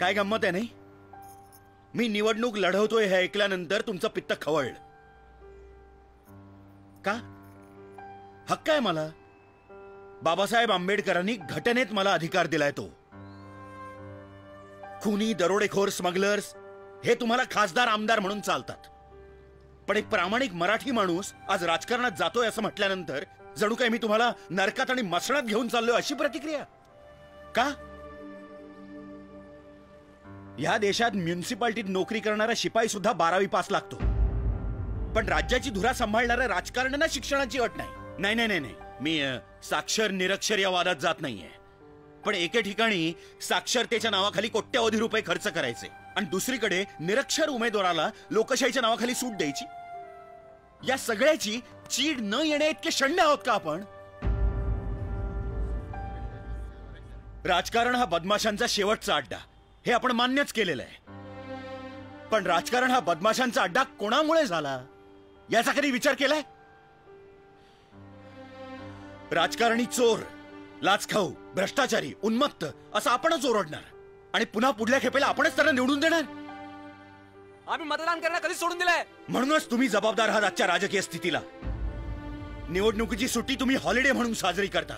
काय गंमत आहे नाही? मी निवडणूक लढवतोय हे ऐकल्यानंतर तुमचं पित्त खवळलं. का? हक्क आहे मला. बाबासाहेब आंबेडकरांनी घटनेत मला अधिकार दिलाय तो. खुनी दरोडेखोर स्मगलर्स हे तुम्हाला खासदार आमदार म्हणून चालतात. पण एक प्रामाणिक मराठी माणूस आज राजकारणात जातोय असं म्हटल्यानंतर जणू काय मी तुम्हाला नरकात आणि मसणात घेऊन चाललोय अशी प्रतिक्रिया. का? या देशात म्युन्सिपाल्टीत नोकरी करणारा शिपाई सुद्धा बारावी पास लागतो. पण राज्याची धुरा सांभाळणाऱ्या राजकारण्यांना शिक्षणाची अट नाही. नाही नाही नाही नाही. मी अ, साक्षर निरक्षर या वादात जात नाहीये. पण एके ठिकाणी साक्षरतेच्या नावाखाली कोट्यवधी रुपये खर्च करायचे आणि दुसरीकडे निरक्षर उमेदवाराला लोकशाहीच्या नावाखाली सूट द्यायची. या सगळ्याची चीड न येणे इतके शंड आहोत का आपण? राजकारण हा बदमाशांचा शेवटचा अड्डा. हे आपण मान्यच केलेलं आहे. पण राजकारण हा बदमाशांचा अड्डा कोणामुळे झाला? याचा कधी विचार केलाय? राजकारणी चोर लाचखाऊ भ्रष्टाचारी उन्मत्त असं आपणच ओरडणार. आणि पुन्हा पुढल्या खेपेला आपणच त्यांना निवडून देणार? आम्ही मतदान करायला कधी सोडून दिलंय. म्हणूनच तुम्ही जबाबदार आहात आजच्या राजकीय स्थितीला. निवडणुकीची सुट्टी तुम्ही हॉलिडे म्हणून साजरी करता.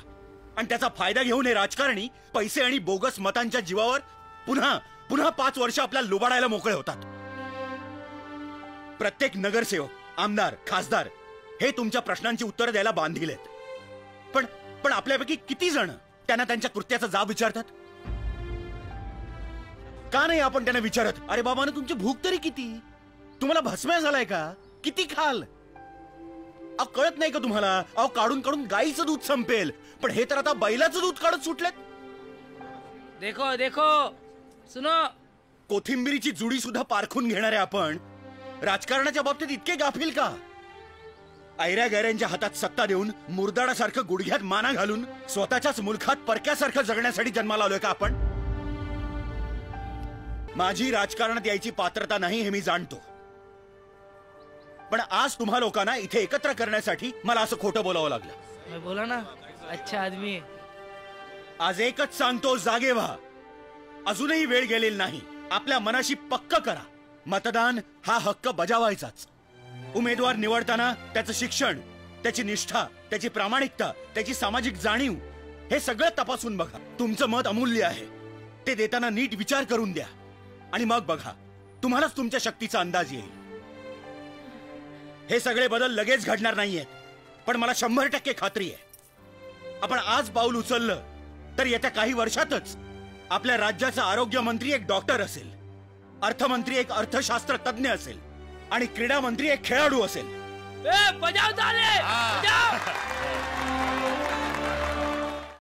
आणि त्याचा फायदा घेऊन हे राजकारणी पैसे आणि बोगस मतांच्या जीवावर पुन्हा पुन्हा पाच वर्ष आपल्या लुबाडायला मोकळे होतात. प्रत्येक नगरसेवक आमदार खासदार हे तुमच्या प्रश्नांची उत्तरं द्यायला बांधील आहेत पण पण आपल्यापैकी किती जण त्यांना त्यांच्या कृत्याचा जाब विचारतात? का नाही आपण त्यांना विचारत अरे बाबा तुमची भूक तरी किती? तुम्हाला भस्मय झालाय का? किती खाल? अहो कळत नाही का तुम्हाला? अहो काढून काढून गाईचं दूध संपेल पण हे तर आता बैलाचं दूध काढत सुटलेत. देखो देखो. सुनो. कोथिंबिरीची जुडी सुद्धा पारखून घेणारे आपण राजकारणाच्या बाबतीत इतके गाफील का? ऐऱ्या गैऱ्यांच्या हातात सत्ता देऊन मुरदाडासारखं गुडघ्यात माना घालून स्वतःच्याच मुलखात परक्यासारखं जगण्यासाठी जन्माला आलोय का आपण? माझी राजकारणात यायची पात्रता नाही हे मी जाणतो. पण आज तुम्हा लोकांना इथे एकत्र करण्यासाठी मला असं खोटं बोलावं लागलं. बोला ना. अच्छा आदमी. आज एकच सांगतो जागे व्हा. अजूनही वेळ गेलेली नाही. आपल्या मनाशी पक्क करा. मतदान हा हक्क बजावायचाच. उमेदवार निवडताना त्याचं शिक्षण त्याची निष्ठा त्याची प्रामाणिकता त्याची सामाजिक जाणीव हे सगळं तपासून बघा. तुमचं मत अमूल्य आहे. ते देताना नीट विचार करून द्या. आणि मग बघा तुम्हालाच तुमच्या शक्तीचा अंदाज येईल. हे सगळे बदल लगेच घडणार नाहीयेत. पण मला शंभर टक्के खात्री आहे. आपण आज पाऊल उचललं तर येत्या काही वर्षातच आपल्या राज्याचा आरोग्य मंत्री एक डॉक्टर असेल. अर्थमंत्री एक अर्थशास्त्र तज्ञ असेल. आणि क्रीडा मंत्री एक खेळाडू असेल. ए, बजाव झाले! बजाव!